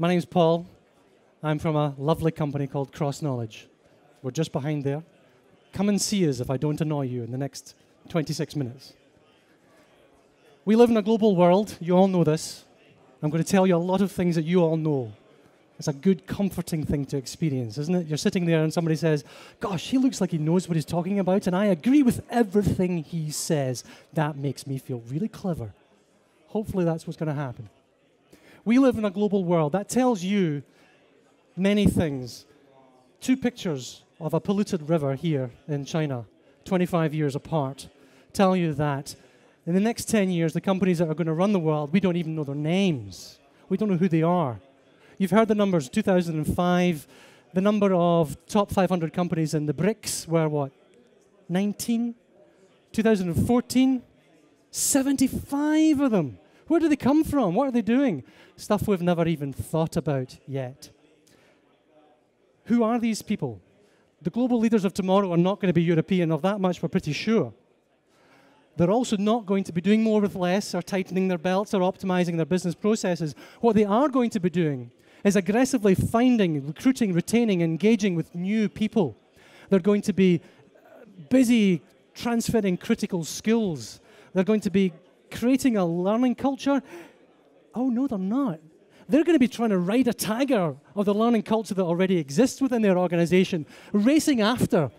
My name's Paul. I'm from a lovely company called CrossKnowledge. We're just behind there. Come and see us if I don't annoy you in the next 26 minutes. We live in a global world. You all know this. I'm going to tell you a lot of things that you all know. It's a good, comforting thing to experience, isn't it? You're sitting there and somebody says, Gosh, he looks like he knows what he's talking about, and I agree with everything he says. That makes me feel really clever. Hopefully, that's what's going to happen. We live in a global world. That tells you many things. Two pictures of a polluted river here in China, 25 years apart, tell you that in the next 10 years, the companies that are going to run the world, we don't even know their names. We don't know who they are. You've heard the numbers 2005, the number of top 500 companies in the BRICS were what? 19? 2014, 75 of them. Where do they come from? What are they doing? Stuff we've never even thought about yet. Who are these people? The global leaders of tomorrow are not going to be European, of that much we're pretty sure. They're also not going to be doing more with less or tightening their belts or optimizing their business processes. What they are going to be doing is aggressively finding, recruiting, retaining, engaging with new people. They're going to be busy transferring critical skills. They're going to be creating a learning culture. Oh, no, they're not. They're going to be trying to ride a tiger of the learning culture that already exists within their organization, racing after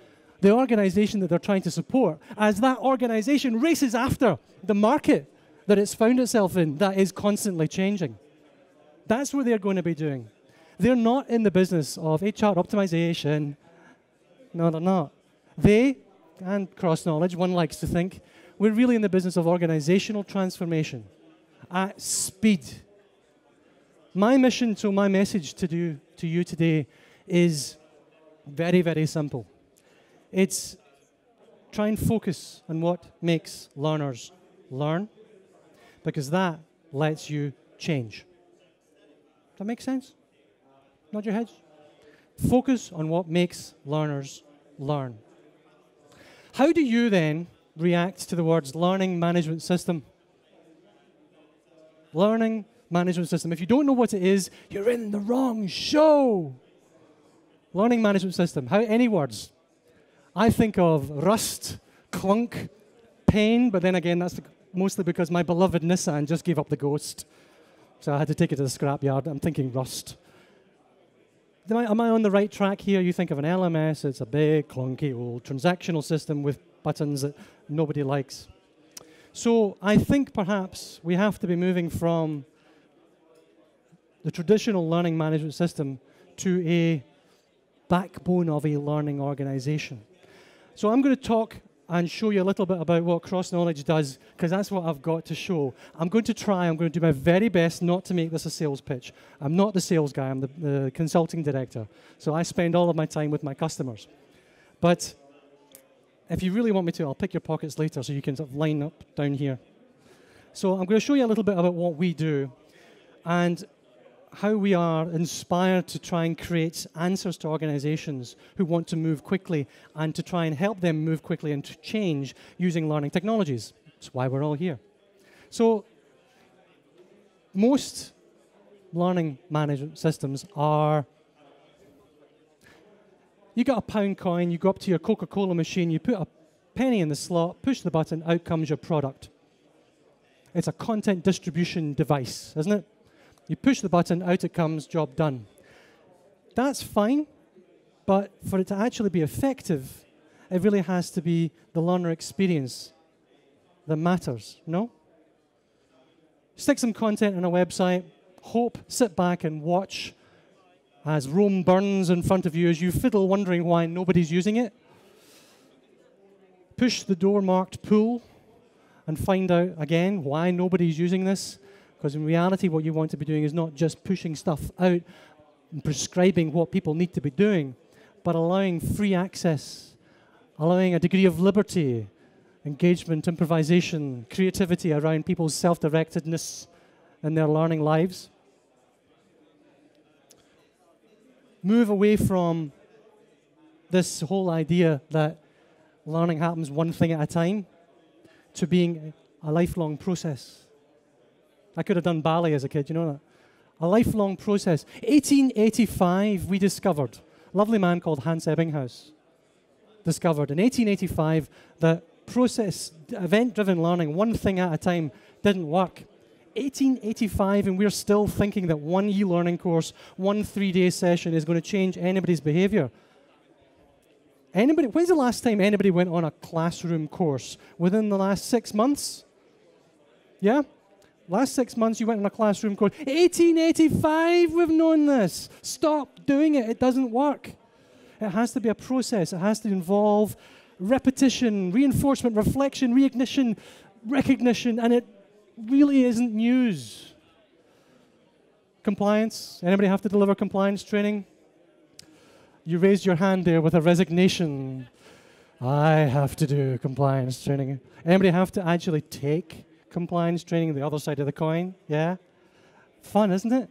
the organization that they're trying to support as that organization races after the market that it's found itself in that is constantly changing. That's what they're going to be doing. They're not in the business of HR optimization. No, they're not. They, and CrossKnowledge, one likes to think, we're really in the business of organizational transformation at speed. My mission, so my message to, do, to you today is very, very simple. It's try and focus on what makes learners learn, because that lets you change. Does that make sense? Nod your heads. Focus on what makes learners learn. How do you then react to the words learning management system? Learning management system. If you don't know what it is, you're in the wrong show. Learning management system. How any words? I think of rust, clunk, pain, but then again, that's mostly because my beloved Nissan just gave up the ghost. So I had to take it to the scrapyard. I'm thinking rust. Am I, am I on the right track here? You think of an LMS, it's a big, clunky, old transactional system with buttons that nobody likes. So I think perhaps we have to be moving from the traditional learning management system to a backbone of a learning organization. So I'm going to talk and show you a little bit about what CrossKnowledge does, because that's what I've got to show. I'm going to try, I'm going to do my very best not to make this a sales pitch. I'm not the sales guy, I'm the, the consulting director. So I spend all of my time with my customers. But if you really want me to, I'll pick your pockets later so you can sort of line up down here. So I'm going to show you a little bit about what we do. And how we are inspired to try and create answers to organizations who want to move quickly and to try and help them move quickly and to change using learning technologies. That's why we're all here. So, most learning management systems are you got a pound coin, you go up to your Coca Cola machine, you put a penny in the slot, push the button, out comes your product. It's a content distribution device, isn't it? You push the button, out it comes, job done. That's fine, but for it to actually be effective, it really has to be the learner experience that matters, no? Stick some content on a website, hope, sit back and watch as Rome burns in front of you as you fiddle wondering why nobody's using it. Push the door marked pull and find out again why nobody's using this. Because in reality, what you want to be doing is not just pushing stuff out and prescribing what people need to be doing, but allowing free access, allowing a degree of liberty, engagement, improvisation, creativity around people's self directedness in their learning lives. Move away from this whole idea that learning happens one thing at a time to being a lifelong process I could have done ballet as a kid, you know that? a lifelong process. 1885, we discovered, lovely man called Hans Ebbinghaus discovered in 1885 that process, event driven learning, one thing at a time, didn't work. 1885, and we're still thinking that one e learning course, one three day session is going to change anybody's behavior. Anybody, when's the last time anybody went on a classroom course? Within the last six months? Yeah? Last six months you went on a classroom course. 1885, we've known this. Stop doing it, it doesn't work. It has to be a process, it has to involve repetition, reinforcement, reflection, reignition, recognition, and it really isn't news. Compliance. Anybody have to deliver compliance training? You raised your hand there with a resignation. I have to do compliance training. Anybody have to actually take compliance training, the other side of the coin? Yeah? Fun, isn't it?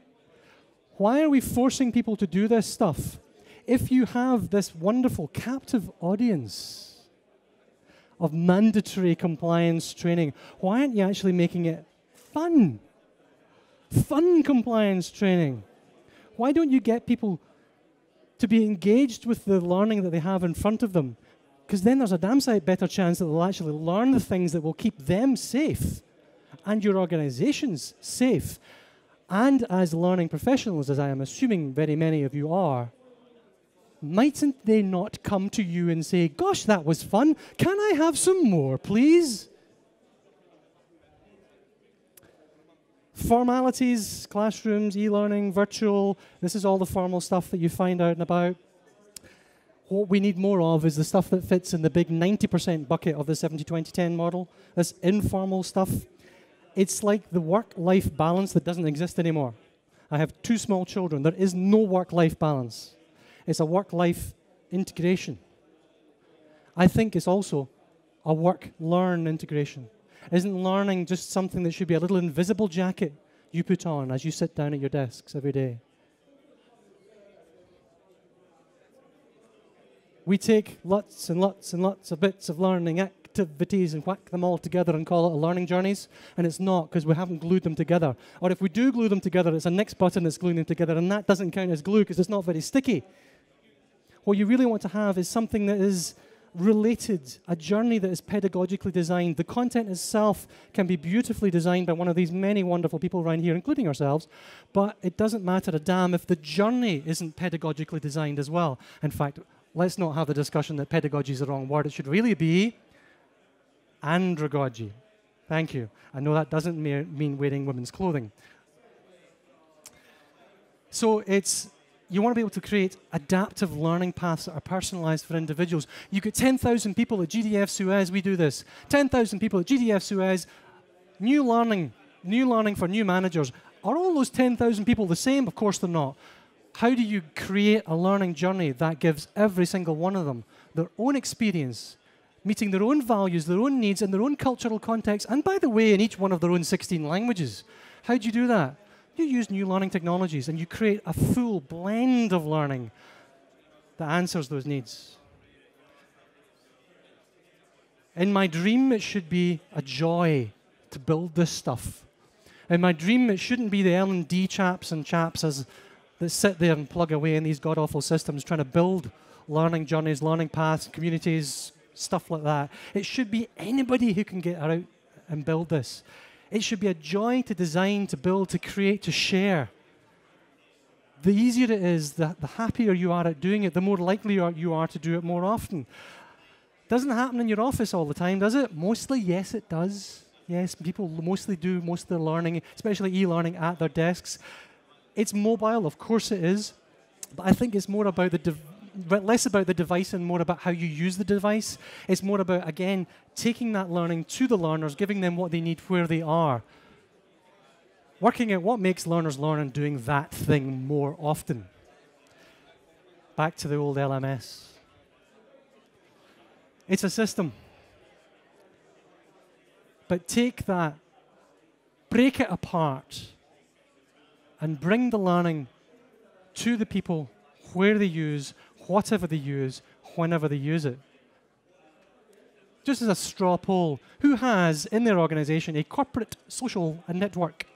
Why are we forcing people to do this stuff? If you have this wonderful captive audience, of mandatory compliance training. Why aren't you actually making it fun? Fun compliance training. Why don't you get people to be engaged with the learning that they have in front of them? Because then there's a damn sight better chance that they'll actually learn the things that will keep them safe and your organizations safe. And as learning professionals, as I am assuming very many of you are, mightn't they not come to you and say, Gosh, that was fun. Can I have some more, please? Formalities, classrooms, e learning, virtual, this is all the formal stuff that you find out and about. What we need more of is the stuff that fits in the big 90% bucket of the 70 20 10 model. This informal stuff. It's like the work life balance that doesn't exist anymore. I have two small children. There is no work life balance. It's a work life integration. I think it's also a work learn integration. Isn't learning just something that should be a little invisible jacket you put on as you sit down at your desks every day? We take lots and lots and lots of bits of learning activities and whack them all together and call it a learning journeys, and it's not because we haven't glued them together. Or if we do glue them together, it's a next button that's gluing them together, and that doesn't count as glue because it's not very sticky. What you really want to have is something that is related, a journey that is pedagogically designed. The content itself can be beautifully designed by one of these many wonderful people around here, including ourselves, but it doesn't matter a damn if the journey isn't pedagogically designed as well. In fact, let's not have the discussion that pedagogy is the wrong word. It should really be andragogy. Thank you. I know that doesn't mean wearing women's clothing. So it's you want to be able to create adaptive learning paths that are personalized for individuals. You get 10,000 people at GDF Suez, we do this. 10,000 people at GDF Suez, new learning, new learning for new managers. Are all those 10,000 people the same? Of course they're not. How do you create a learning journey that gives every single one of them their own experience, meeting their own values, their own needs, and their own cultural context, and by the way, in each one of their own 16 languages? How do you do that? You use new learning technologies and you create a full blend of learning that answers those needs. In my dream, it should be a joy to build this stuff. In my dream, it shouldn't be the L&D chaps and chaps as, that sit there and plug away in these god-awful systems trying to build learning journeys, learning paths, communities, stuff like that. It should be anybody who can get out and build this. It should be a joy to design, to build, to create, to share. The easier it is, the, the happier you are at doing it, the more likely you are to do it more often. Doesn't happen in your office all the time, does it? Mostly, yes, it does. Yes, people mostly do most of their learning, especially e-learning, at their desks. It's mobile, of course it is, but I think it's more about the but less about the device and more about how you use the device. It's more about, again, taking that learning to the learners, giving them what they need where they are. Working out what makes learners learn and doing that thing more often. Back to the old LMS. It's a system. But take that, break it apart, and bring the learning to the people where they use, whatever they use, whenever they use it. Just as a straw poll, who has in their organization a corporate social network?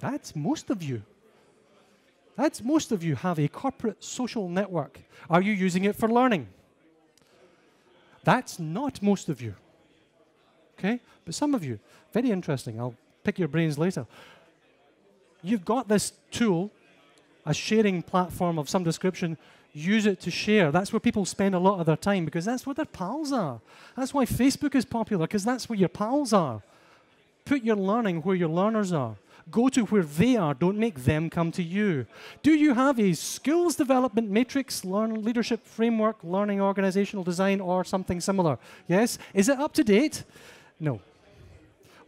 That's most of you. That's most of you have a corporate social network. Are you using it for learning? That's not most of you. Okay? But some of you, very interesting. I'll pick your brains later. You've got this tool, a sharing platform of some description. Use it to share. That's where people spend a lot of their time because that's where their pals are. That's why Facebook is popular because that's where your pals are. Put your learning where your learners are. Go to where they are. Don't make them come to you. Do you have a skills development matrix, learn leadership framework, learning organizational design, or something similar? Yes? Is it up to date? No.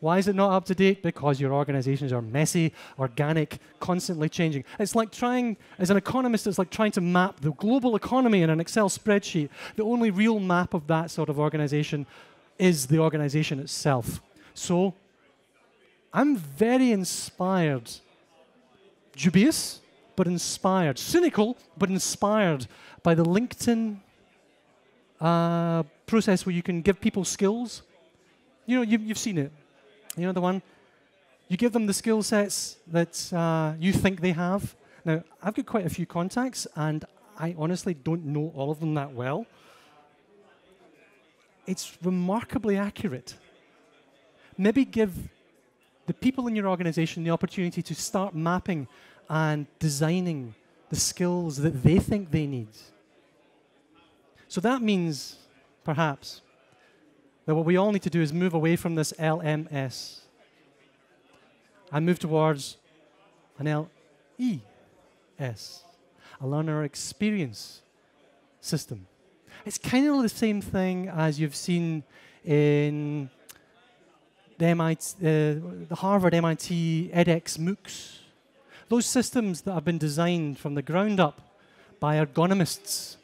Why is it not up to date? Because your organizations are messy, organic, constantly changing. It's like trying, as an economist, it's like trying to map the global economy in an Excel spreadsheet. The only real map of that sort of organization is the organization itself. So I'm very inspired. Dubious, but inspired. Cynical, but inspired by the LinkedIn uh, process where you can give people skills. You know, you, you've seen it. You know the one? You give them the skill sets that uh, you think they have. Now, I've got quite a few contacts, and I honestly don't know all of them that well. It's remarkably accurate. Maybe give the people in your organization the opportunity to start mapping and designing the skills that they think they need. So that means, perhaps, that what we all need to do is move away from this LMS and move towards an LES, a learner experience system. It's kind of the same thing as you've seen in the, MIT, uh, the Harvard, MIT, edX MOOCs. Those systems that have been designed from the ground up by ergonomists,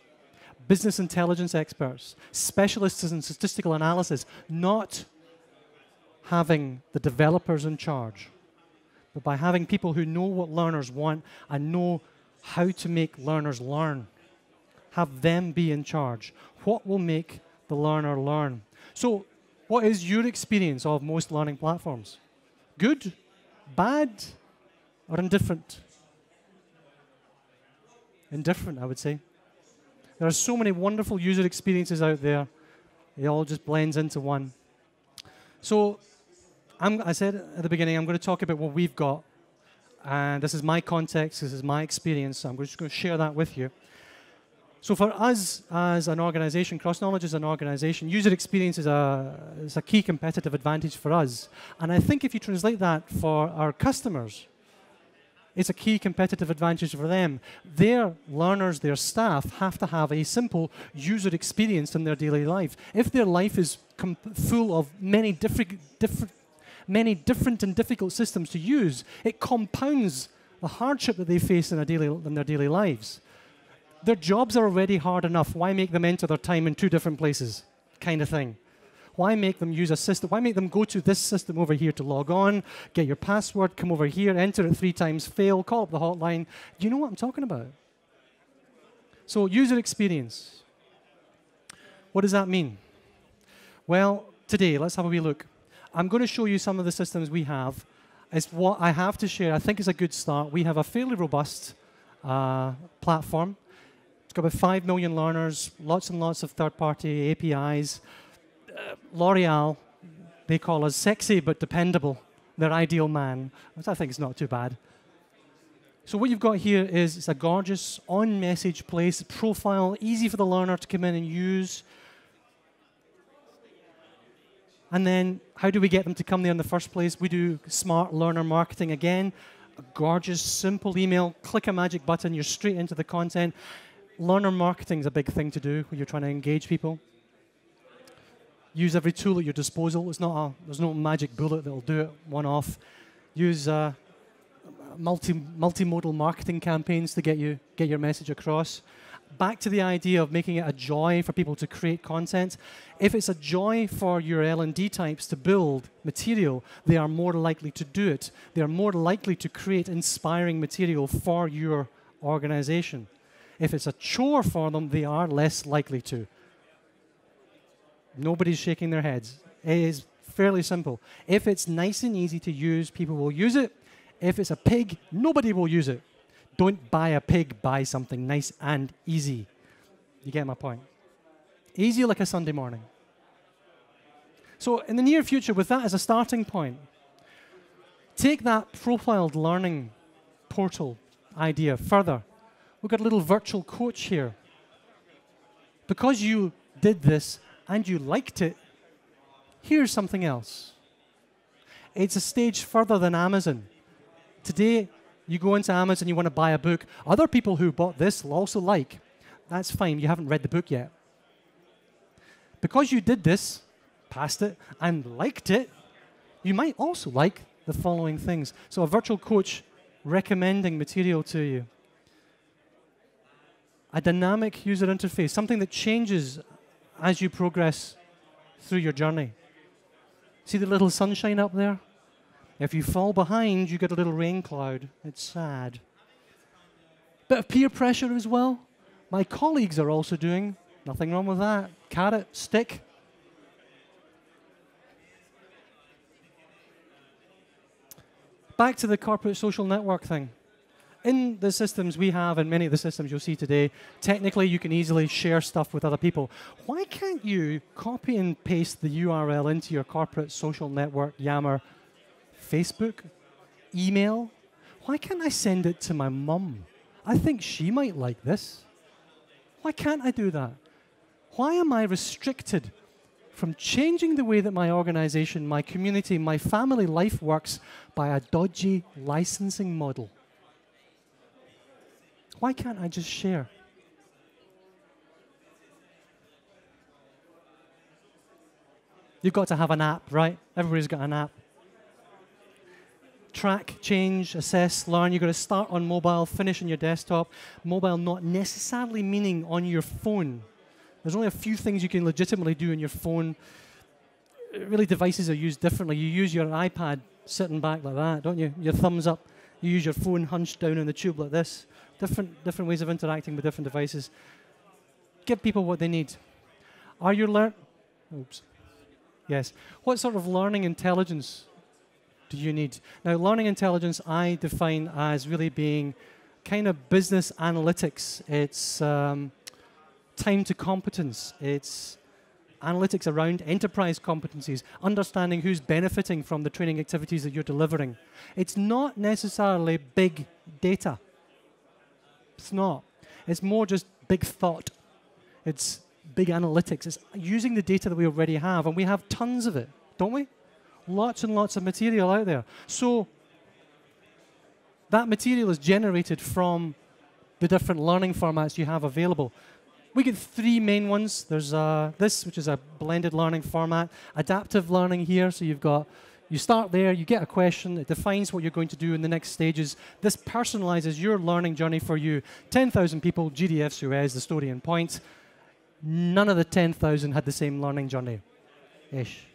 business intelligence experts, specialists in statistical analysis, not having the developers in charge, but by having people who know what learners want and know how to make learners learn. Have them be in charge. What will make the learner learn? So what is your experience of most learning platforms? Good, bad, or indifferent? Indifferent, I would say. There are so many wonderful user experiences out there. It all just blends into one. So, I'm, I said at the beginning, I'm going to talk about what we've got. And this is my context, this is my experience. So I'm just going to share that with you. So for us as an organization, CrossKnowledge as an organization, user experience is a, is a key competitive advantage for us. And I think if you translate that for our customers, it's a key competitive advantage for them. Their learners, their staff have to have a simple user experience in their daily life. If their life is full of many different, many different and difficult systems to use, it compounds the hardship that they face in, daily, in their daily lives their jobs are already hard enough. Why make them enter their time in two different places? Kind of thing. Why make them use a system? Why make them go to this system over here to log on, get your password, come over here, enter it three times, fail, call up the hotline? Do you know what I'm talking about? So, user experience. What does that mean? Well, today, let's have a wee look. I'm going to show you some of the systems we have. It's what I have to share. I think is a good start. We have a fairly robust uh, platform. It's got about 5 million learners, lots and lots of third party APIs. Uh, L'Oreal, they call us sexy but dependable, their ideal man, which I think is not too bad. So what you've got here is it's a gorgeous on-message place, profile, easy for the learner to come in and use. And then how do we get them to come there in the first place? We do smart learner marketing again. A gorgeous, simple email, click a magic button, you're straight into the content learner marketing is a big thing to do when you're trying to engage people. Use every tool at your disposal. It's not a, there's no magic bullet that'll do it one off. Use uh, multi, multimodal marketing campaigns to get, you, get your message across. Back to the idea of making it a joy for people to create content. If it's a joy for your L&D types to build material, they are more likely to do it. They are more likely to create inspiring material for your organization. If it's a chore for them, they are less likely to. Nobody's shaking their heads. It is fairly simple. If it's nice and easy to use, people will use it. If it's a pig, nobody will use it. Don't buy a pig, buy something nice and easy. You get my point? Easy like a Sunday morning. So, in the near future, with that as a starting point, take that profiled learning portal idea further. We've got a little virtual coach here. Because you did this and you liked it, here's something else. It's a stage further than Amazon. Today, you go into Amazon, you want to buy a book. Other people who bought this will also like. That's fine, you haven't read the book yet. Because you did this, passed it, and liked it, you might also like the following things. So, a virtual coach recommending material to you, a dynamic user interface, something that changes as you progress through your journey. See the little sunshine up there? If you fall behind, you get a little rain cloud. It's sad. Bit of peer pressure as well. My colleagues are also doing. Nothing wrong with that. Carrot, stick. Back to the corporate social network thing. In the systems we have, and many of the systems you'll see today, technically you can easily share stuff with other people. Why can't you copy and paste the URL into your corporate social network, Yammer, Facebook, email. Why can't I send it to my mum? I think she might like this. Why can't I do that? Why am I restricted from changing the way that my organization, my community, my family life works by a dodgy licensing model? Why can't I just share? You've got to have an app, right? Everybody's got an app track, change, assess, learn. You've got to start on mobile, finish on your desktop. Mobile not necessarily meaning on your phone. There's only a few things you can legitimately do on your phone. Really, devices are used differently. You use your iPad sitting back like that, don't you? Your thumbs up. You use your phone hunched down in the tube like this. Different, different ways of interacting with different devices. Give people what they need. Are you learn? Oops. Yes. What sort of learning intelligence do you need? Now, learning intelligence I define as really being kind of business analytics. It's um, time to competence. It's analytics around enterprise competencies, understanding who's benefiting from the training activities that you're delivering. It's not necessarily big data. It's not. It's more just big thought. It's big analytics. It's using the data that we already have, and we have tons of it, don't we? Lots and lots of material out there. So that material is generated from the different learning formats you have available. We get three main ones. There's uh, this, which is a blended learning format, adaptive learning here. So you've got, you start there, you get a question, it defines what you're going to do in the next stages. This personalizes your learning journey for you. 10,000 people, GDF Suez, the story in points. None of the 10,000 had the same learning journey. Ish.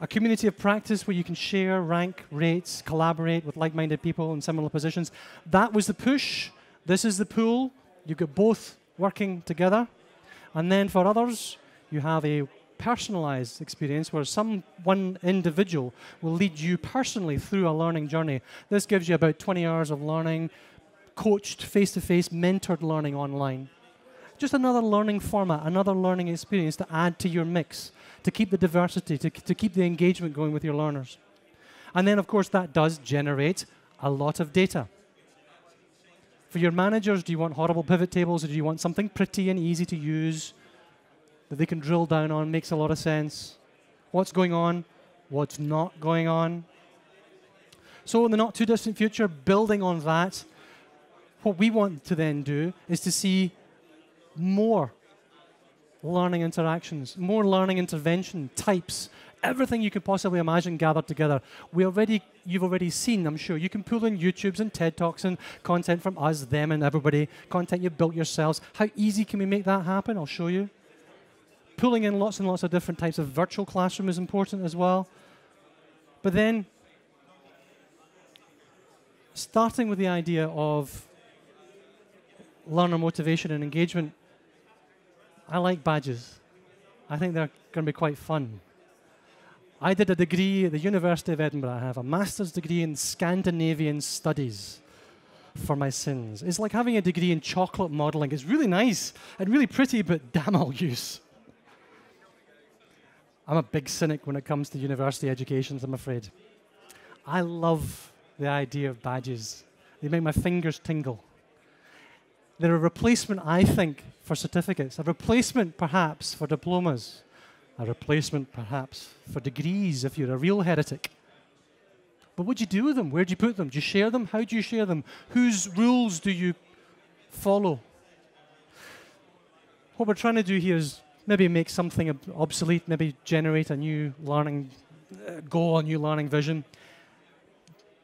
a community of practice where you can share, rank, rates, collaborate with like minded people in similar positions. That was the push. This is the pull. You've got both working together. And then for others, you have a personalized experience where some one individual will lead you personally through a learning journey. This gives you about 20 hours of learning, coached face to face, mentored learning online. Just another learning format, another learning experience to add to your mix to keep the diversity, to, to keep the engagement going with your learners. And then, of course, that does generate a lot of data. For your managers, do you want horrible pivot tables or do you want something pretty and easy to use that they can drill down on? Makes a lot of sense. What's going on? What's not going on? So, in the not too distant future, building on that, what we want to then do is to see more learning interactions, more learning intervention types, everything you could possibly imagine gathered together. We already, you've already seen, I'm sure. You can pull in YouTubes and TED Talks and content from us, them, and everybody, content you've built yourselves. How easy can we make that happen? I'll show you. Pulling in lots and lots of different types of virtual classroom is important as well. But then, starting with the idea of learner motivation and engagement, I like badges. I think they're going to be quite fun. I did a degree at the University of Edinburgh. I have a master's degree in Scandinavian studies for my sins. It's like having a degree in chocolate modeling. It's really nice and really pretty, but damn all use. I'm a big cynic when it comes to university educations, I'm afraid. I love the idea of badges, they make my fingers tingle. They're a replacement, I think, for certificates, a replacement perhaps for diplomas, a replacement perhaps for degrees if you're a real heretic. But what do you do with them? Where do you put them? Do you share them? How do you share them? Whose rules do you follow? What we're trying to do here is maybe make something obsolete, maybe generate a new learning uh, goal, a new learning vision.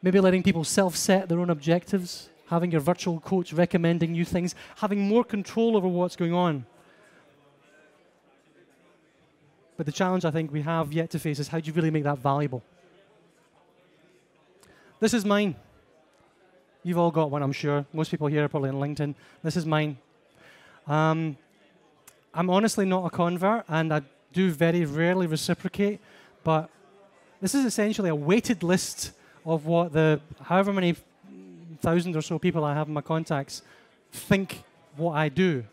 Maybe letting people self set their own objectives, having your virtual coach recommending new things, having more control over what's going on. But the challenge I think we have yet to face is how do you really make that valuable? This is mine. You've all got one, I'm sure. Most people here are probably on LinkedIn. This is mine. Um, I'm honestly not a convert, and I do very rarely reciprocate, but this is essentially a weighted list of what the however many thousand or so people I have in my contacts think what I do.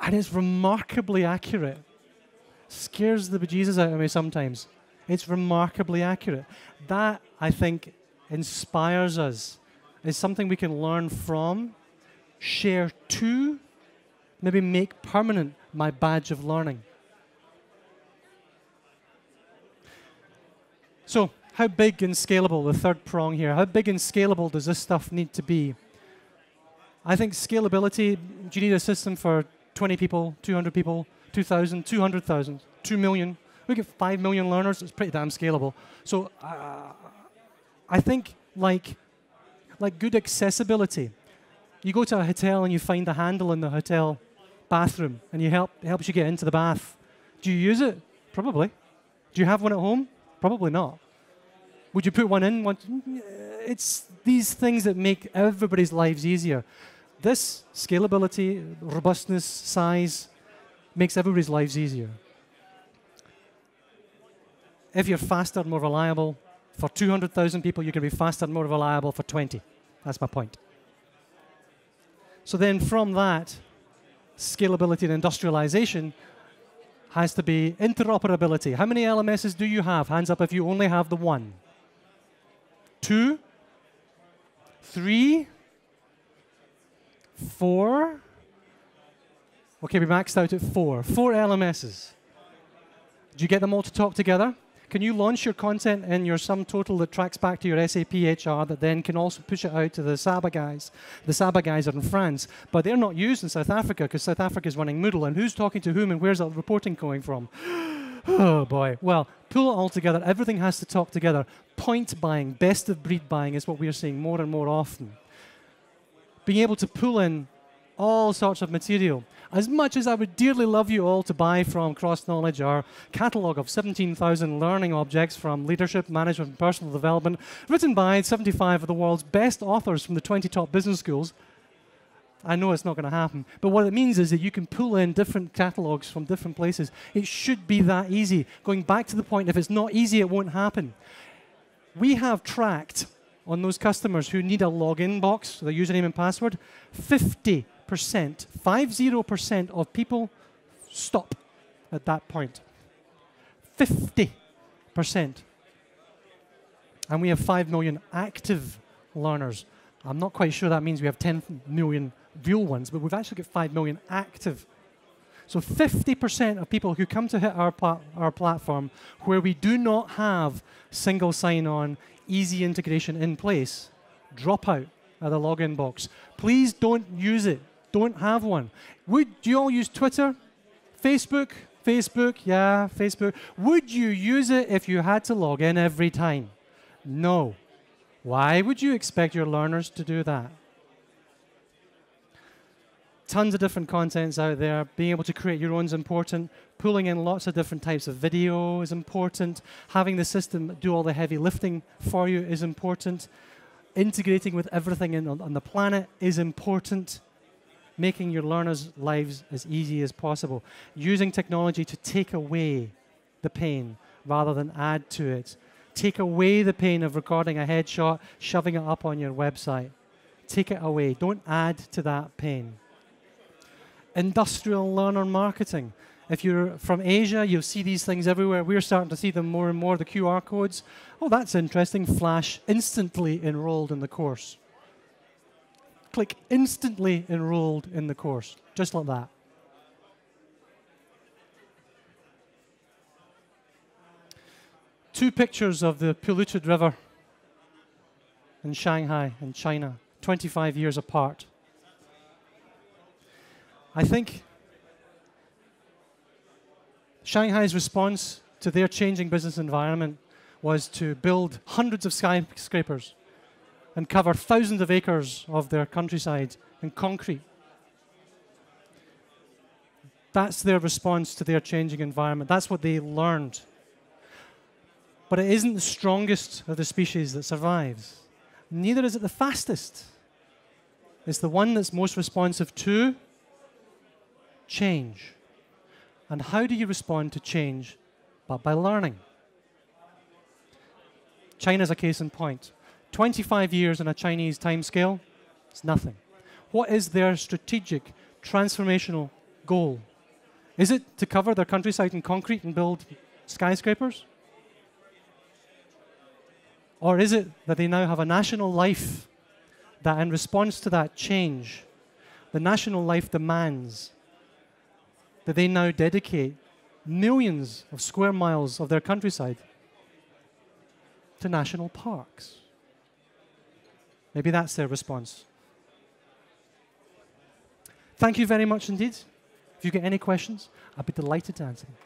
And it's remarkably accurate. Scares the bejesus out of me sometimes. It's remarkably accurate. That, I think, inspires us, It's something we can learn from, share to, maybe make permanent my badge of learning. So, how big and scalable, the third prong here, how big and scalable does this stuff need to be? I think scalability, do you need a system for 20 people, 200 people, 2,000, 200,000, 2 million? We get 5 million learners, it's pretty damn scalable. So uh, I think like, like good accessibility. You go to a hotel and you find the handle in the hotel bathroom and you help, helps you get into the bath. Do you use it? Probably. Do you have one at home? Probably not. Would you put one in? It's these things that make everybody's lives easier. This scalability, robustness, size makes everybody's lives easier. If you're faster, and more reliable, for 200,000 people, you can be faster and more reliable for 20. That's my point. So then from that, scalability and industrialization has to be interoperability. How many LMSs do you have? Hands up if you only have the one. Two? Three? Four? Okay, we maxed out at four. Four LMSs. Do you get them all to talk together? Can you launch your content in your SumTotal that tracks back to your SAP HR that then can also push it out to the Saba guys? The Saba guys are in France, but they're not used in South Africa because South Africa is running Moodle. And who's talking to whom and where's that reporting coming from? oh boy. Well, pull it all together. Everything has to talk together. Point buying, best of breed buying is what we are seeing more and more often. Being able to pull in all sorts of material. As much as I would dearly love you all to buy from CrossKnowledge our catalogue of 17,000 learning objects from leadership, management, and personal development, written by 75 of the world's best authors from the 20 top business schools, I know it's not going to happen. But what it means is that you can pull in different catalogues from different places. It should be that easy. Going back to the point, if it's not easy, it won't happen. We have tracked on those customers who need a login box, their username and password, 50 percent 50% of people stop at that point. 50%. And we have 5 million active learners. I'm not quite sure that means we have 10 million real ones, but we've actually got 5 million active. So 50% of people who come to hit our, our platform where we do not have single sign-on, easy integration in place, drop out of the login box. Please don't use it don't have one. Would you all use Twitter? Facebook? Facebook, yeah, Facebook. Would you use it if you had to log in every time? No. Why would you expect your learners to do that? Tons of different contents out there. Being able to create your own is important. Pulling in lots of different types of video is important. Having the system do all the heavy lifting for you is important. Integrating with everything in, on the planet is important making your learners' lives as easy as possible, using technology to take away the pain rather than add to it. Take away the pain of recording a headshot, shoving it up on your website. Take it away. Don't add to that pain. Industrial learner marketing. If you're from Asia, you'll see these things everywhere. We're starting to see them more and more, the QR codes. Oh, that's interesting. Flash instantly enrolled in the course. Click instantly enrolled in the course, just like that. Two pictures of the polluted river in Shanghai, in China, 25 years apart. I think Shanghai's response to their changing business environment was to build hundreds of skyscrapers and cover thousands of acres of their countryside in concrete. That's their response to their changing environment. That's what they learned. But it isn't the strongest of the species that survives. Neither is it the fastest. It's the one that's most responsive to change. And how do you respond to change? But by learning. China's a case in point. 25 years in a Chinese time scale, it's nothing. What is their strategic, transformational goal? Is it to cover their countryside in concrete and build skyscrapers? Or is it that they now have a national life that, in response to that change, the national life demands that they now dedicate millions of square miles of their countryside to national parks. Maybe that's their response. Thank you very much indeed. If you get any questions, I'd be delighted to answer them.